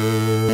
Música